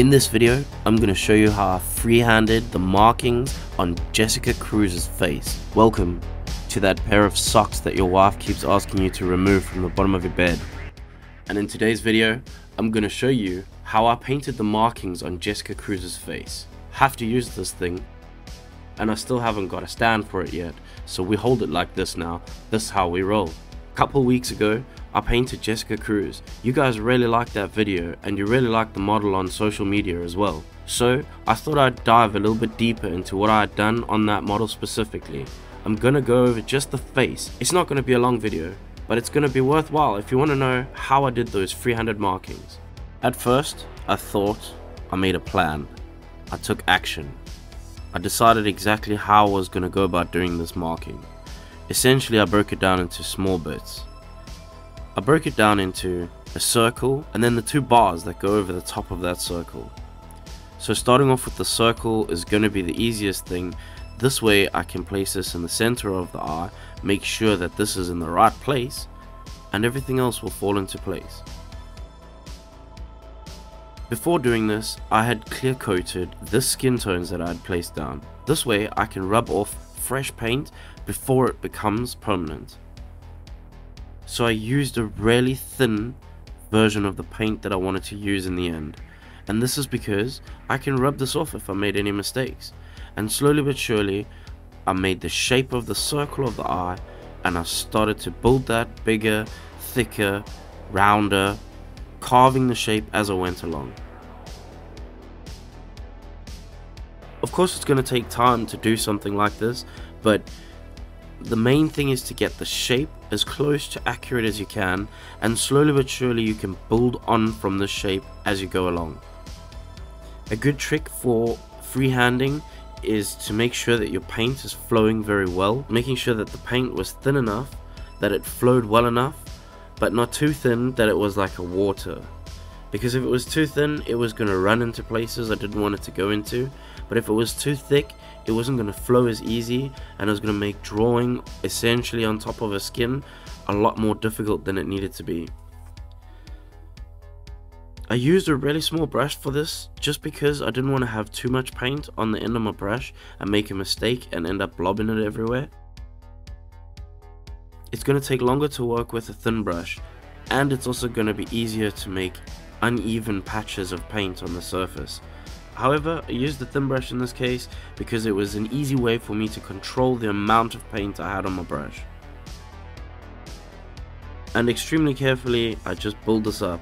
In this video, I'm going to show you how I free-handed the markings on Jessica Cruz's face. Welcome to that pair of socks that your wife keeps asking you to remove from the bottom of your bed. And in today's video, I'm going to show you how I painted the markings on Jessica Cruz's face. Have to use this thing, and I still haven't got a stand for it yet, so we hold it like this now. This is how we roll. A couple weeks ago, I painted Jessica Cruz. You guys really liked that video and you really liked the model on social media as well. So I thought I'd dive a little bit deeper into what I had done on that model specifically. I'm gonna go over just the face. It's not gonna be a long video, but it's gonna be worthwhile if you wanna know how I did those free-handed markings. At first, I thought I made a plan. I took action. I decided exactly how I was gonna go about doing this marking. Essentially, I broke it down into small bits. I broke it down into a circle and then the two bars that go over the top of that circle. So starting off with the circle is going to be the easiest thing. This way I can place this in the center of the eye, make sure that this is in the right place, and everything else will fall into place. Before doing this, I had clear coated the skin tones that I had placed down. This way I can rub off fresh paint before it becomes permanent so I used a really thin version of the paint that I wanted to use in the end. And this is because I can rub this off if I made any mistakes. And slowly but surely, I made the shape of the circle of the eye and I started to build that bigger, thicker, rounder, carving the shape as I went along. Of course it's going to take time to do something like this, but the main thing is to get the shape as close to accurate as you can and slowly but surely you can build on from the shape as you go along. A good trick for freehanding is to make sure that your paint is flowing very well, making sure that the paint was thin enough that it flowed well enough but not too thin that it was like a water because if it was too thin it was going to run into places I didn't want it to go into but if it was too thick it wasn't going to flow as easy and it was going to make drawing essentially on top of a skin a lot more difficult than it needed to be. I used a really small brush for this just because I didn't want to have too much paint on the end of my brush and make a mistake and end up blobbing it everywhere. It's going to take longer to work with a thin brush and it's also going to be easier to make uneven patches of paint on the surface. However, I used the thin brush in this case because it was an easy way for me to control the amount of paint I had on my brush. And extremely carefully, I just build this up.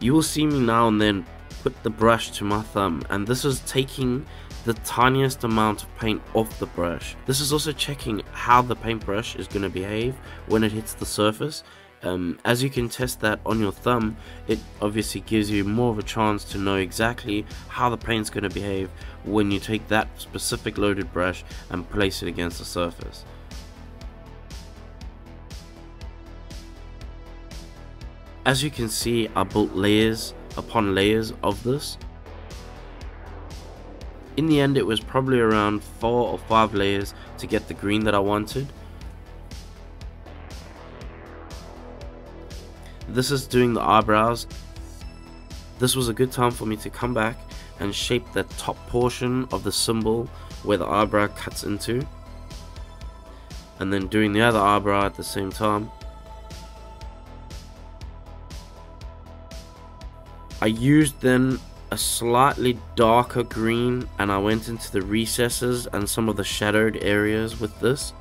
You will see me now and then put the brush to my thumb and this is taking the tiniest amount of paint off the brush. This is also checking how the paintbrush is going to behave when it hits the surface um, as you can test that on your thumb, it obviously gives you more of a chance to know exactly how the paint's going to behave when you take that specific loaded brush and place it against the surface. As you can see, I built layers upon layers of this. In the end, it was probably around 4 or 5 layers to get the green that I wanted. This is doing the eyebrows. This was a good time for me to come back and shape the top portion of the symbol where the eyebrow cuts into. And then doing the other eyebrow at the same time. I used then a slightly darker green and I went into the recesses and some of the shadowed areas with this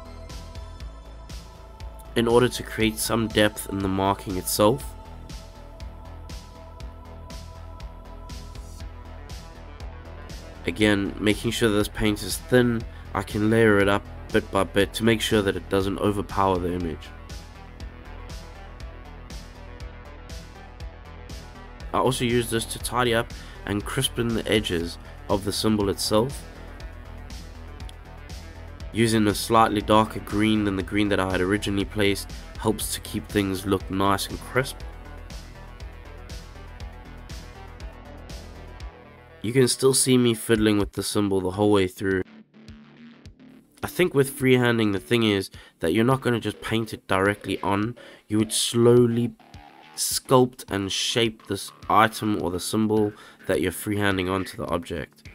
in order to create some depth in the marking itself. Again, making sure this paint is thin, I can layer it up bit by bit to make sure that it doesn't overpower the image. I also use this to tidy up and crispen the edges of the symbol itself Using a slightly darker green than the green that I had originally placed helps to keep things look nice and crisp. You can still see me fiddling with the symbol the whole way through. I think with freehanding the thing is that you're not going to just paint it directly on, you would slowly sculpt and shape this item or the symbol that you're freehanding onto the object.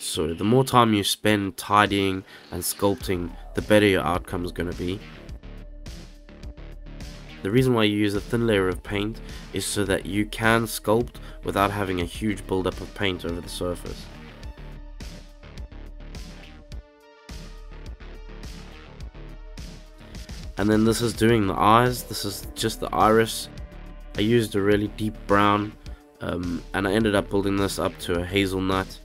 So the more time you spend tidying and sculpting, the better your outcome is going to be. The reason why you use a thin layer of paint is so that you can sculpt without having a huge buildup of paint over the surface. And then this is doing the eyes, this is just the iris. I used a really deep brown um, and I ended up building this up to a hazelnut.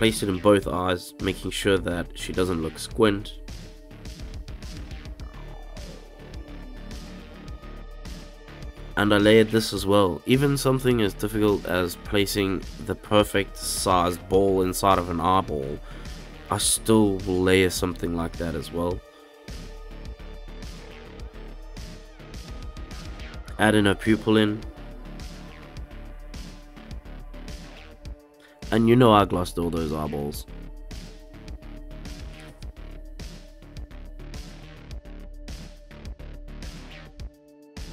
Place it in both eyes, making sure that she doesn't look squint. And I layered this as well. Even something as difficult as placing the perfect sized ball inside of an eyeball I still will layer something like that as well. Add in a pupil in. And you know I glossed all those eyeballs.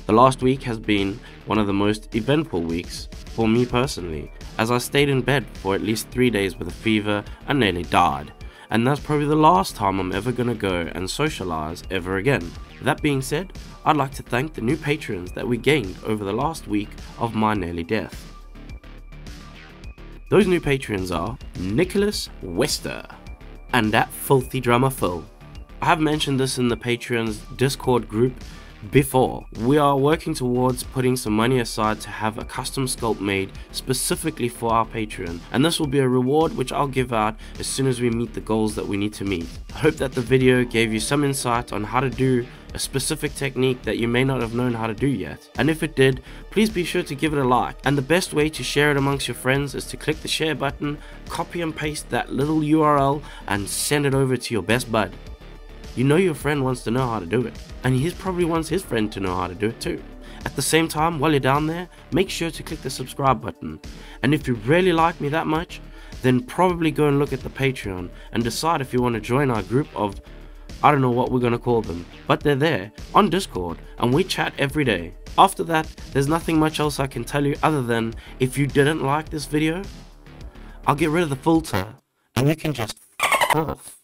The last week has been one of the most eventful weeks for me personally, as I stayed in bed for at least 3 days with a fever and nearly died and that's probably the last time I'm ever gonna go and socialize ever again. That being said, I'd like to thank the new patrons that we gained over the last week of my nearly death. Those new patrons are Nicholas Wester and that filthy drummer Phil. I have mentioned this in the Patreon's Discord group before. We are working towards putting some money aside to have a custom sculpt made specifically for our Patreon and this will be a reward which I'll give out as soon as we meet the goals that we need to meet. I hope that the video gave you some insight on how to do a specific technique that you may not have known how to do yet. And if it did, please be sure to give it a like. And the best way to share it amongst your friends is to click the share button, copy and paste that little URL and send it over to your best bud. You know your friend wants to know how to do it, and he probably wants his friend to know how to do it too. At the same time, while you're down there, make sure to click the subscribe button. And if you really like me that much, then probably go and look at the Patreon and decide if you want to join our group of I don't know what we're gonna call them, but they're there on Discord and we chat every day. After that, there's nothing much else I can tell you other than if you didn't like this video, I'll get rid of the filter and you can just off.